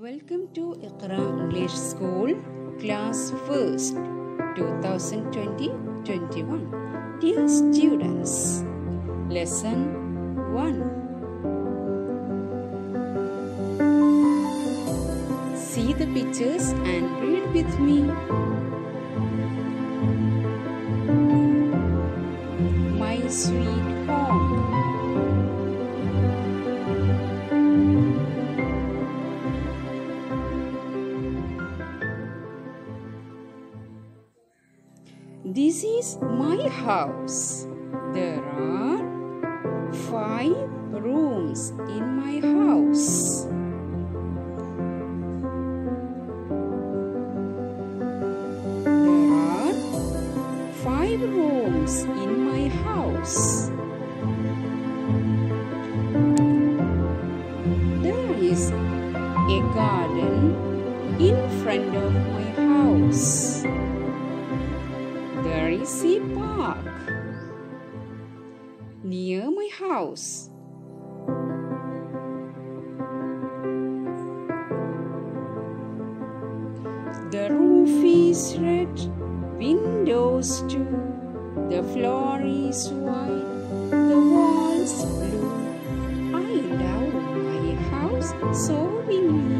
Welcome to Iqra English School, Class 1st, 2020-21. Dear students, Lesson 1. See the pictures and read with me. My sweet home. This is my house. There are five rooms in my house. There are five rooms in my house. There is a garden in front of my house. A park near my house. The roof is red, windows too. The floor is white, the walls blue. I love my house so windy.